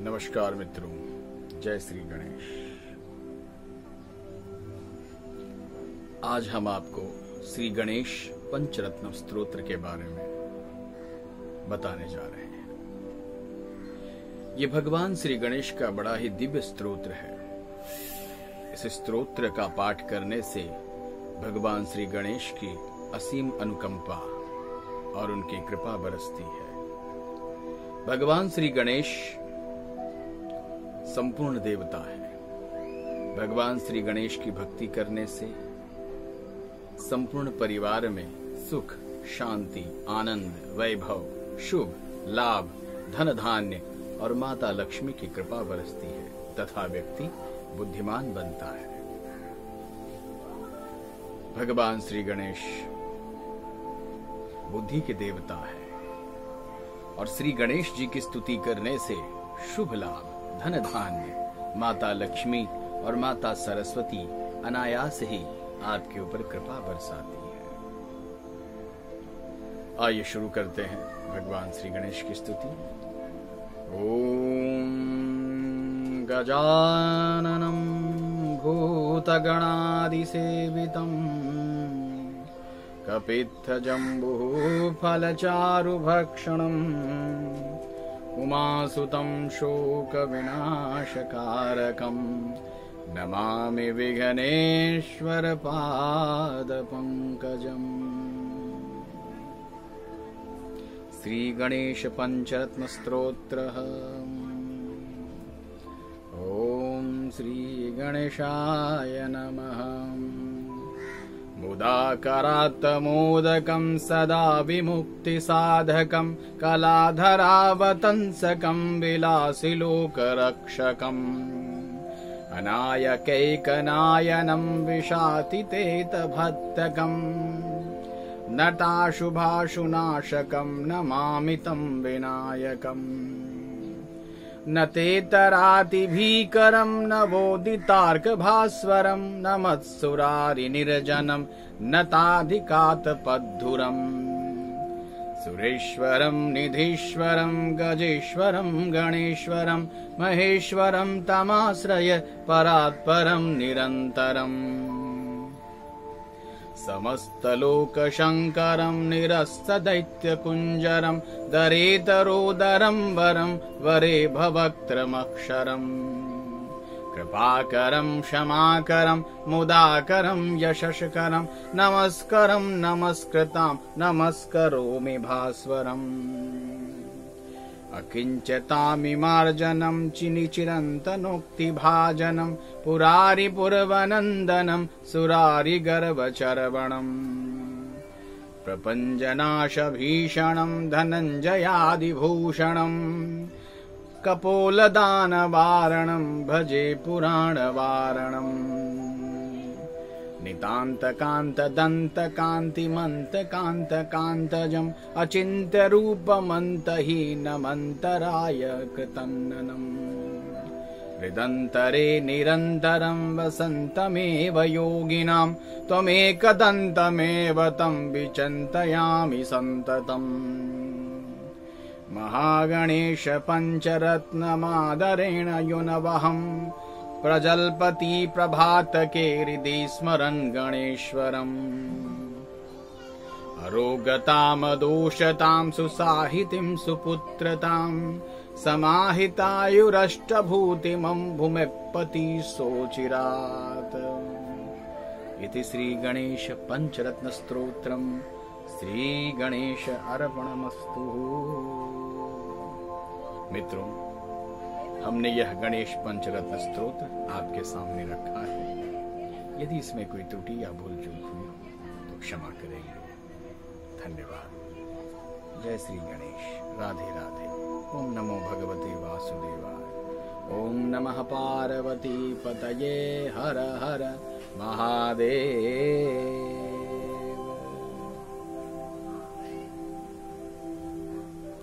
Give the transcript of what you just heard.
नमस्कार मित्रों, जय श्री गणेश। आज हम आपको श्री गणेश पंचरत्न स्त्रोत्र के बारे में बताने जा रहे हैं। ये भगवान श्री गणेश का बड़ा ही दिव्य स्त्रोत्र है। इस स्त्रोत्र का पाठ करने से भगवान श्री गणेश की असीम अनुकंपा और उनकी कृपा बरसती है। भगवान श्री गणेश संपूर्ण देवता है। भगवान श्री गणेश की भक्ति करने से संपूर्ण परिवार में सुख, शांति, आनंद, वैभव, शुभ, लाभ धन धान्य और माता लक्ष्मी की कृपा बरसती है, तथा व्यक्ति बुद्धिमान बनता है। भगवान श्री गणेश बुद्धि के देवता है और श्री गणेश जी की स्तुति करने से शुभ लाभ धन धान्य माता लक्ष्मी और माता सरस्वती अनायास ही आपके ऊपर कृपा बरसाती है। आइए शुरू करते हैं भगवान श्री गणेश की स्तुति। ओम गजाननम भूतगणादिसेवितम् कपित्थजम्बूफलचारुभक्षणम् उमासुतं शोकविनाशकारकम् नमामि विघ्नेश्वरपादपङ्कजम्। श्रीगणेशपञ्चरत्नस्तोत्रः। ॐ श्रीगणेशाय नमः मुदाकरात्तमोदकम् सदा विमुक्तिसाधकम् कलाधरावतंसकम् विलासि लोक अनायकैकनायनम् विषातितेत नटाशुभाशुनाशकम् नमामितम् ताशु भाशु विनायकम्। न तेतरातिभीकरम् न वोदितार्कभास्वरम् न मत्सुरारिनिरजनम् न ताधिकातपद्धुरम्। सुरेश्वरम् निधीश्वरम् गजेश्वरम् गणेश्वरम् महेश्वरम् तमाश्रय परात्परम् निरन्तरम्। समस्तलोकशङ्करम् निरस्तदैत्यकुञ्जरम् दरेतरोदरम् वरम् वरे भवक्त्रमक्षरम् कृपाकरम् क्षमाकरम् मुदाकरम् यशस्करम् नमस्करम् नमस्कृताम् नमस्करोमि भास्वरम्। अकिञ्चतामिमार्जनम् चिनिचिरन्तनोक्तिभाजनम् चिरन्त नोक्तिभाजनम् पुरारिपुर्वनन्दनम् सुरारि गर्व चरवणम् धनञ्जयादिभूषणम् कपोलदानवारणम् भजे पुराणवारणम्। नितान्तकान्तदन्तकान्तिमन्तकान्तकान्तजम् अचिन्त्यरूपमन्तहीनमन्तराय कृतन्ननम् हृदन्तरे निरन्तरं वसन्तमेव योगिनां त्वमेकदन्तमेव तं विचिन्तयामि सन्ततम्। महागणेश पञ्चरत्नमादरेण युनवहम् प्रजल्पति प्रभातके हृदि स्मरन् गणेश्वरम् अरोगतामदोषतां सुसाहितिं सुपुत्रताम् समाहितायुरष्टभूतिमं भूमिपति सोचिरात्। इति श्रीगणेश पञ्चरत्नस्तोत्रम्। श्रीगणेश अर्पणमस्तु। मित्रों हमने यह गणेश पंचरत्न स्त्रोत्र आपके सामने रखा है। यदि इसमें कोई त्रुटि या भूल चूक हुई तो क्षमा करेंगे। धन्यवाद। जय श्री गणेश। राधे राधे। ओम नमो भगवते वासुदेवाय। ओम नमः पार्वती पतये हर हर महादेव।